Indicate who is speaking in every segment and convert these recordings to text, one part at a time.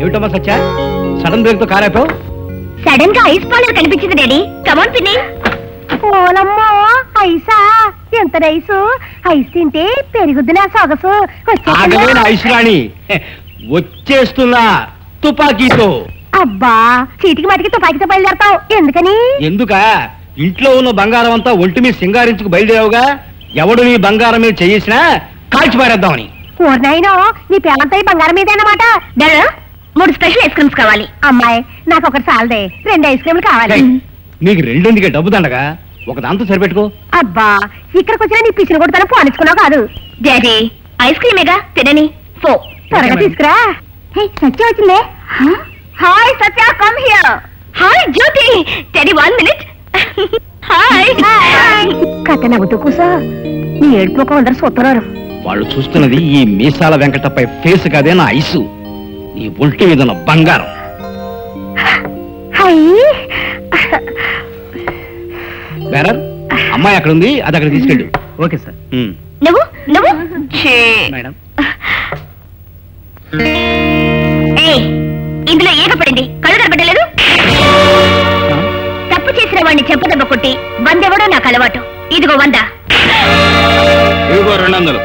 Speaker 1: ఏమిటమ్మా సత్య? సడన్ బ్రేక్తో కారాపావు
Speaker 2: సడన్గా ఐస్ పాలర్ కనిపించింది డాడీ. కమాన్ పిన్ని.
Speaker 3: ఓలమ్మో ఐసా? ఎంత నైసు ఐస్ తింటే పెరుగుద్ది నా సొగసు.
Speaker 1: ఆగలేని
Speaker 3: వచ్చేస్తుందా?
Speaker 1: ఐశ్రాణి వచ్చేస్తున్నా తుపాకీతో?
Speaker 3: అబ్బా చీటికి మటికి తుపాకీతో బయలుదేరతావు. ఎందుకని?
Speaker 1: ఎందుక? ఇంట్లో ఉన్న బంగారం అంతా ఒంటి మీద సింగారించుకు బయలుదేరావుగా? ఎవడు నీ బంగారం మీద చేసినా కాల్చి పారేద్దామని.
Speaker 3: ఊరినాయనో నీ పేరంతా ఈ బంగారం మీదేనమాట
Speaker 2: డాడా మూడు స్పెషల్ ఐస్ క్రీమ్స్ కావాలి.
Speaker 3: అమ్మాయి నాకు ఒకటి చాలదే రెండు ఐస్ క్రీమ్లు కావాలి.
Speaker 1: నీకు రెండెందుకే డబ్బు దండగా? ఒక దాంతో సరిపెట్టుకో.
Speaker 3: అబ్బా ఇక్కడికి వచ్చినా నీ పిసిని కొడతాను పోనిచ్చుకున్నావు కాదు.
Speaker 2: డాడీ ఐస్ క్రీమేగా? తినని. ఫో
Speaker 3: త్వరగా తీసుకురా. హే, సత్య వచ్చిందే.
Speaker 2: Hi Satya come here. Hi Jyoti daddy one minute. Hi.
Speaker 3: కథ నవ్వుతూ కూసో. నీ ఏడుపు ఒక అందరు చూస్తున్నారు
Speaker 1: వాళ్ళు చూస్తున్నది ఈ మీసాల వెంకటపై ఫేస్ కాదే నా ఐసు. నీ ఒంటి మీద ఉన్న బంగారం. బేరర్ అమ్మాయి అక్కడ ఉంది అది అక్కడ తీసుకెళ్ళు. Okay sir.
Speaker 2: నువ్వు నువ్వు?
Speaker 1: మేడం.
Speaker 2: ఇందులో ఏక పడింది కళ్ళు కనపడలేదు తప్పు చేసిన వాడిని చెప్పదెబ్బ కొట్టి వందెవడో నాకు అలవాటు. ఇదిగో వంద.
Speaker 4: ఇదిగో రెండు వందలు.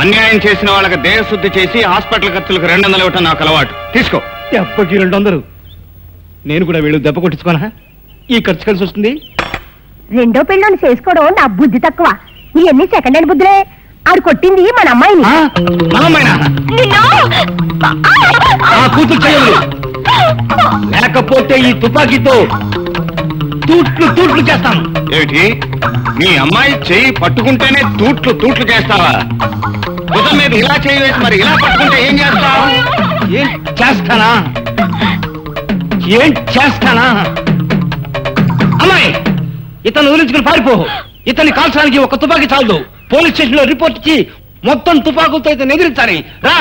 Speaker 4: అన్యాయం చేసిన వాళ్ళకి దేహశుద్ధి చేసి హాస్పిటల్ ఖర్చులకు రెండు వందలు ఇవ్వటం నాకు అలవాటు. తీసుకో.
Speaker 1: దెబ్బకి రెండు వందలు నేను కూడా వీళ్ళు దెబ్బ కొట్టించుకోనా? ఈ ఖర్చు కలిసి వస్తుంది?
Speaker 3: రెండో పెళ్ళని చేసుకోవడం నా బుద్ధి తక్కువ. నీ ఎన్ని సెకండ్ హ్యాండ్ బుద్ధులే. ఆడు కొట్టింది మన అమ్మాయిని.
Speaker 1: ఆ? కూతురు లేకపోతే ఈ తుపాకీతో తూట్లు తూట్లు చేస్తాను.
Speaker 4: ఏమిటి? మీ అమ్మాయి చెయ్యి పట్టుకుంటేనే తూట్లు తూట్లు చేస్తావా? భుజం మీద ఇలా చేయవేసి మరి ఇలా పట్టుకుంటే ఏం చేస్తావు?
Speaker 1: ఏం చేస్తానా? ఏం చేస్తానా? అమ్మాయి ఇతను ఊరించుకుని పారిపో. ఇతన్ని కాల్చడానికి ఒక తుపాకీ చాలదు. పోలీస్ స్టేషన్లో రిపోర్ట్ ఇచ్చి మొత్తం తుపాకులతో ఇతను ఎదిరించాలి. రా.